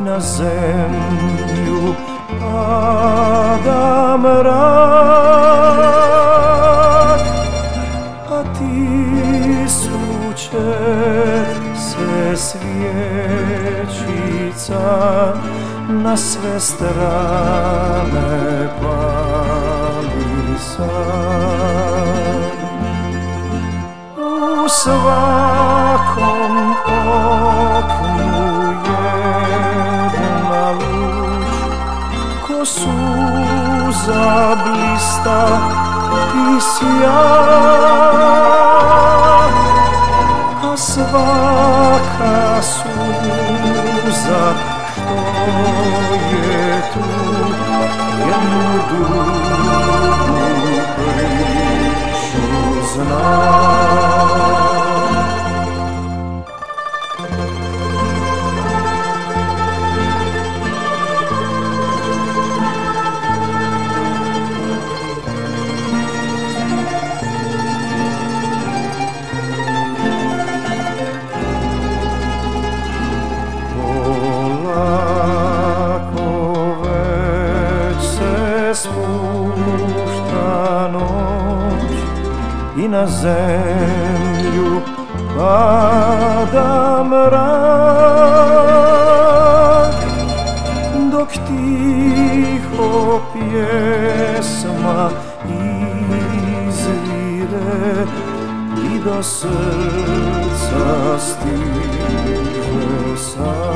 Na zemlju pada mrak, a tisuće se svječica na sve strane pali sad. U svakom suza blista i a svaka suza što je tu dugu i na zemlju. Pada mrak dok tiho pjesma izvire i do srca stiže sad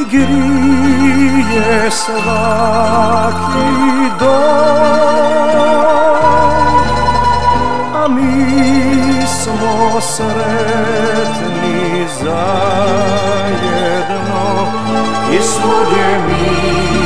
i grije svaki dom a mi smo sretni zajedno i svugdje mi